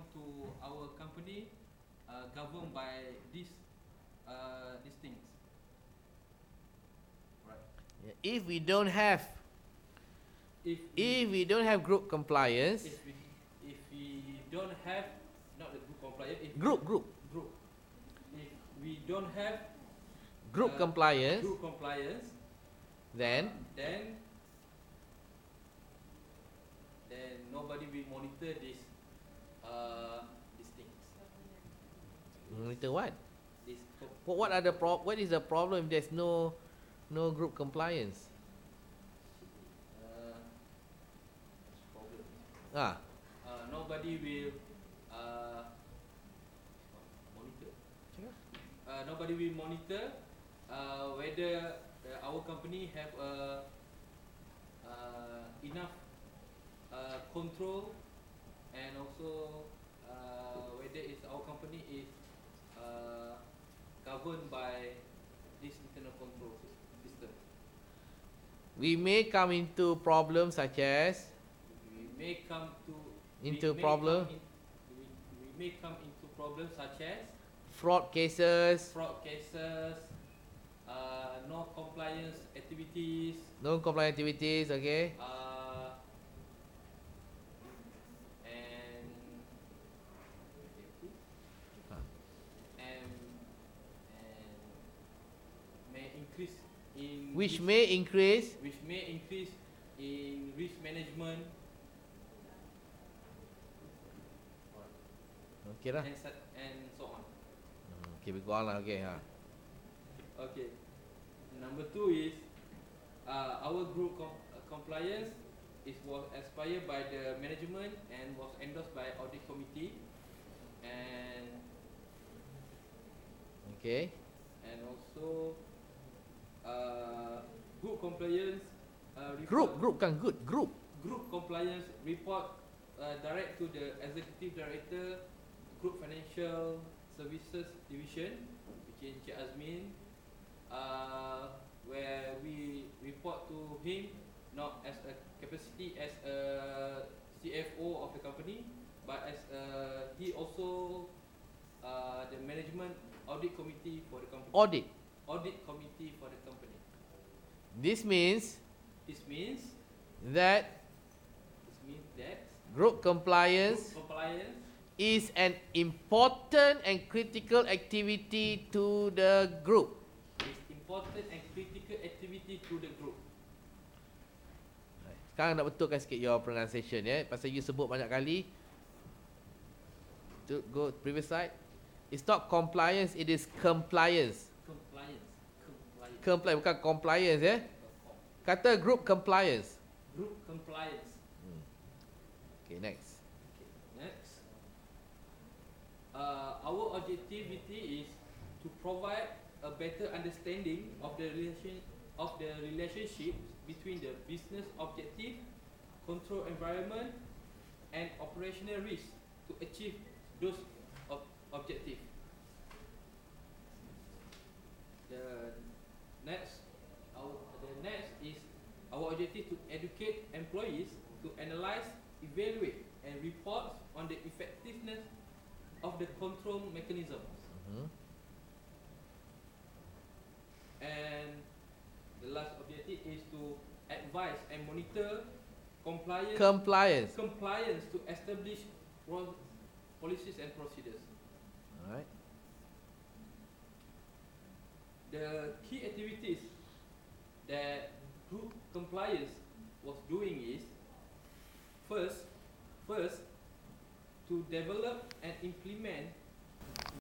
want to our company uh, governed by these uh, these things. Right. If we don't have If if we don't have group compliance, if we if we don't have not the group compliance if group group group if we don't have group Uh, compliance, group compliance then then then nobody will monitor this uh these things. Monitor what? this What, what are the pro- what is the problem if there's no no group compliance? uh problem. Ah, uh, nobody will uh monitor. Uh, nobody will monitor uh, whether uh, our company have a uh, enough uh, control and also uh, whether is our company is uh, governed by this internal control sys- system. we may come into problems such as We may come to Into problem? in, we, we may come into problems such as fraud cases, fraud cases, uh, no compliance activities, non-compliance activities, okay? uh, and Ah. and and may increase in Which risk- may increase which may increase in risk management Okay lah. and and so on. Okay, we go on lah. Okay, ha. Okay. Number two is uh, our group com- uh, compliance is was expired by the management and was endorsed by audit committee and Okay. and also uh, group compliance uh, report, Group, group kan good. Group. group compliance report uh, direct to the executive director group financial services division which is Encik Azmin uh, where we report to him not as a capacity as a CFO of the company but as a, he also uh, the management audit committee for the company Audit. Audit committee for the company This means this means that this means that group compliance group compliance is an important and critical activity to the group. is important and critical activity to the group. Sekarang nak betulkan sikit your pronunciation ya. Pasal you sebut banyak kali. To go previous slide. It's not compliance, it is. Compliance. Comply bukan compliance ya. Kata group compliance. Group compliance. Okay, next. Okay. Next. Uh, our objectivity is to provide a better understanding of the relation of the relationship between the business objective, control environment, and operational risk to achieve those ob- objective. The next, our the next is our objective to educate employees to analyze, evaluate, and report on the effectiveness of the control mechanisms. Mhm. And the last objective is to advise and monitor compliance Compliance. compliance to establish pro- policies and procedures. Alright. The key activities that compliance was doing is first, first to develop and implement